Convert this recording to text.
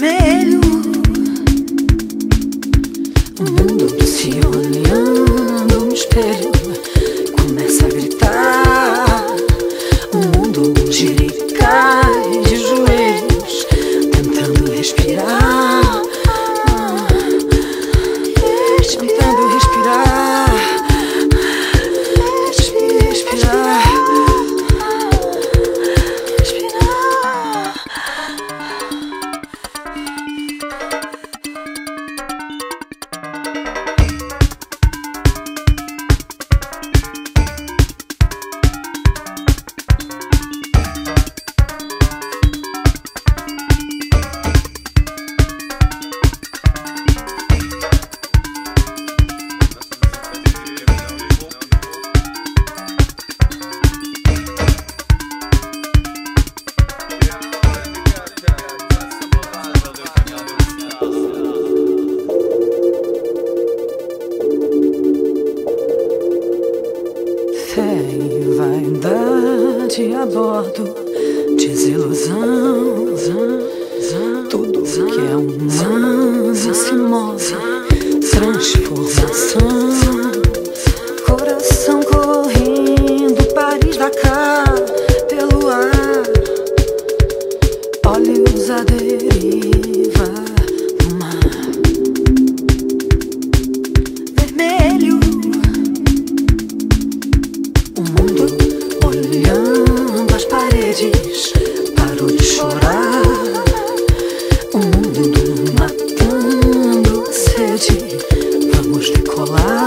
me te abordo. Desilusão, zan, zan, tudo zan, que é humano se move. Transformação. paro de chorar. O mundo matando a sede. Vamos decolar.